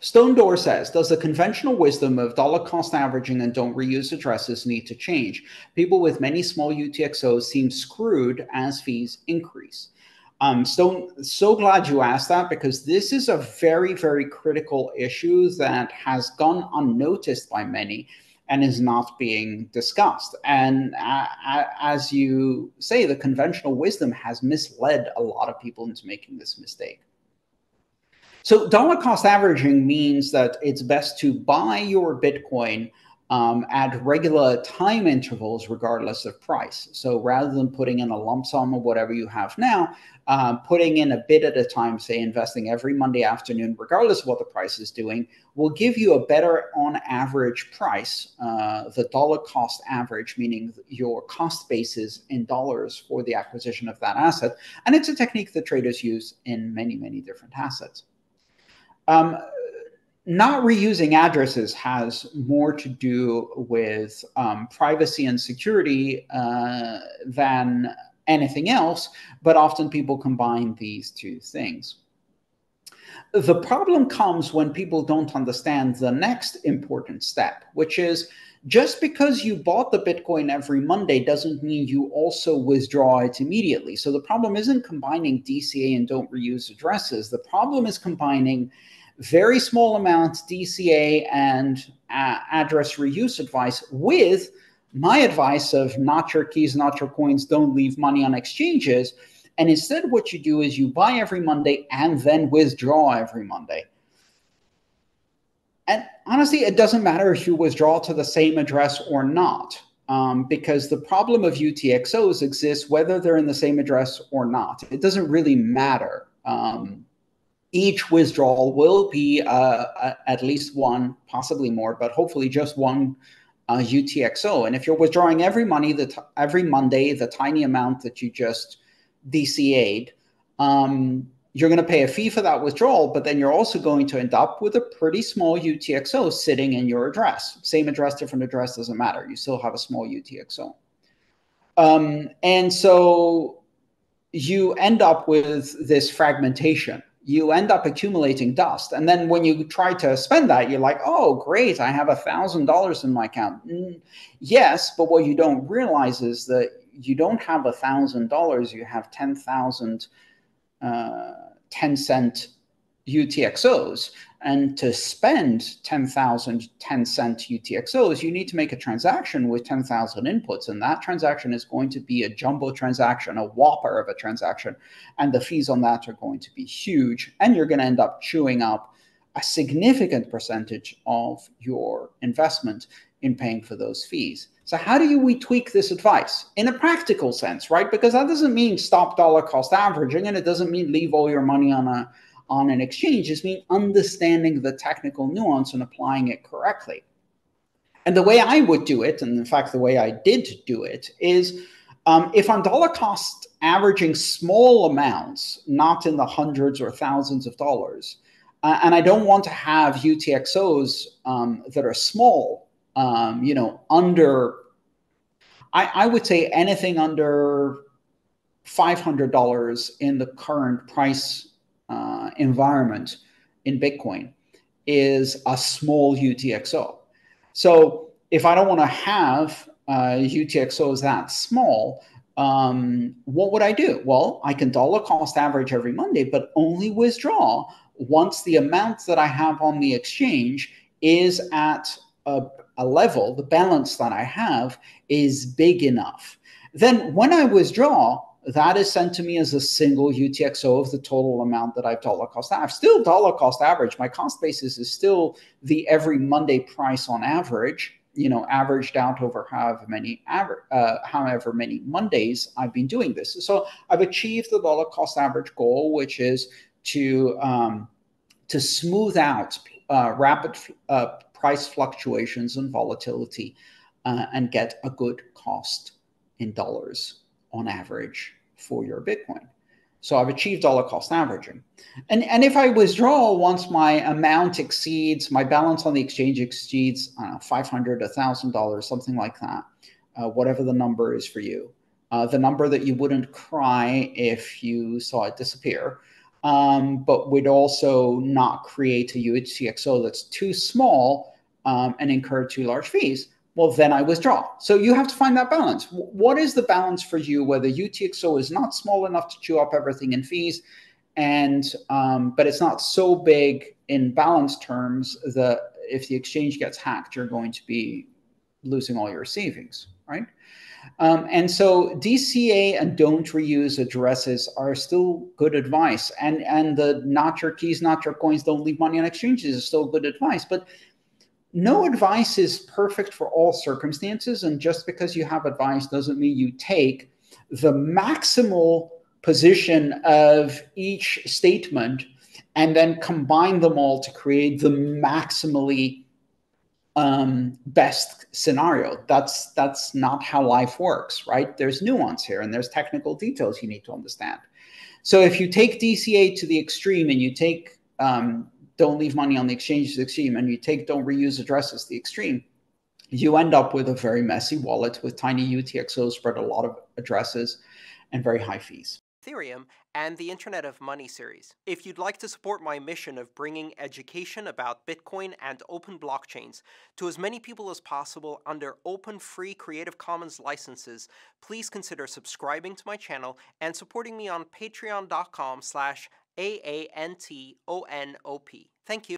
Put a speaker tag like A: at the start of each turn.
A: Stone Door says, does the conventional wisdom of dollar cost averaging and don't reuse addresses need to change? People with many small UTXOs seem screwed as fees increase. Um, Stone, so glad you asked that because this is a very, very critical issue that has gone unnoticed by many and is not being discussed. And uh, as you say, the conventional wisdom has misled a lot of people into making this mistake. So dollar cost averaging means that it's best to buy your Bitcoin um, at regular time intervals, regardless of price. So rather than putting in a lump sum of whatever you have now, uh, putting in a bit at a time, say investing every Monday afternoon, regardless of what the price is doing, will give you a better on average price, uh, the dollar cost average, meaning your cost basis in dollars for the acquisition of that asset. And it's a technique that traders use in many, many different assets. Um, not reusing addresses has more to do with um, privacy and security uh, than anything else, but often people combine these two things. The problem comes when people don't understand the next important step, which is just because you bought the Bitcoin every Monday doesn't mean you also withdraw it immediately. So the problem isn't combining DCA and don't reuse addresses. The problem is combining very small amounts DCA and uh, address reuse advice with my advice of not your keys, not your coins, don't leave money on exchanges. And instead, what you do is you buy every Monday and then withdraw every Monday. And honestly, it doesn't matter if you withdraw to the same address or not, um, because the problem of UTXOs exists whether they're in the same address or not. It doesn't really matter. Um, each withdrawal will be uh, at least one, possibly more, but hopefully just one uh, UTXO. And if you're withdrawing every money, the every Monday, the tiny amount that you just DCA'd, um, you're going to pay a fee for that withdrawal, but then you're also going to end up with a pretty small UTXO sitting in your address. Same address, different address, doesn't matter. You still have a small UTXO. Um, and so you end up with this fragmentation you end up accumulating dust. And then when you try to spend that, you're like, oh, great, I have a thousand dollars in my account. Mm, yes, but what you don't realize is that you don't have a thousand dollars, you have 10,000 uh, 10 cent UTXOs. And to spend 10,000 10 cent UTXOs, you need to make a transaction with 10,000 inputs. And that transaction is going to be a jumbo transaction, a whopper of a transaction. And the fees on that are going to be huge. And you're going to end up chewing up a significant percentage of your investment in paying for those fees. So how do you, we tweak this advice in a practical sense, right? Because that doesn't mean stop dollar cost averaging and it doesn't mean leave all your money on a on an exchange It's mean understanding the technical nuance and applying it correctly. And the way I would do it, and in fact, the way I did do it, is um, if I'm dollar cost averaging small amounts, not in the hundreds or thousands of dollars, uh, and I don't want to have UTXOs um, that are small, um, you know, under, I, I would say anything under $500 in the current price uh, environment in Bitcoin is a small UTXO. So if I don't want to have uh, UTXOs that small, um, what would I do? Well, I can dollar cost average every Monday, but only withdraw once the amount that I have on the exchange is at a, a level, the balance that I have is big enough. Then when I withdraw, that is sent to me as a single UTXO of the total amount that I've dollar cost average. Still dollar cost average. My cost basis is still the every Monday price on average, you know, averaged out over however many aver- uh, however many Mondays I've been doing this. So I've achieved the dollar cost average goal, which is to um, to smooth out uh, rapid uh, price fluctuations and volatility uh, and get a good cost in dollars on average for your Bitcoin. So I've achieved dollar cost averaging. And, and if I withdraw once my amount exceeds, my balance on the exchange exceeds know, 500 $1,000, something like that, uh, whatever the number is for you, uh, the number that you wouldn't cry if you saw it disappear. Um, but would also not create a UTXO that's too small um, and incur too large fees, well, then I withdraw. So you have to find that balance. What is the balance for you? Whether UTXO is not small enough to chew up everything in fees, and um, but it's not so big in balance terms that if the exchange gets hacked, you're going to be losing all your savings, right? Um, and so DCA and don't reuse addresses are still good advice. And and the not your keys, not your coins, don't leave money on exchanges is still good advice. But no advice is perfect for all circumstances. And just because you have advice doesn't mean you take the maximal position of each statement and then combine them all to create the maximally um, best scenario. That's that's not how life works, right? There's nuance here, and there's technical details you need to understand. So if you take DCA to the extreme, and you take um, don't leave money on the exchange to the extreme, and you take don't reuse addresses to the extreme, you end up with a very messy wallet with tiny UTXOs spread a lot of addresses and very high fees.
B: Ethereum and the Internet of Money series. If you'd like to support my mission of bringing education about Bitcoin and open blockchains to as many people as possible under open free Creative Commons licenses, please consider subscribing to my channel and supporting me on patreon.com slash A-A-N-T-O-N-O-P. Thank you.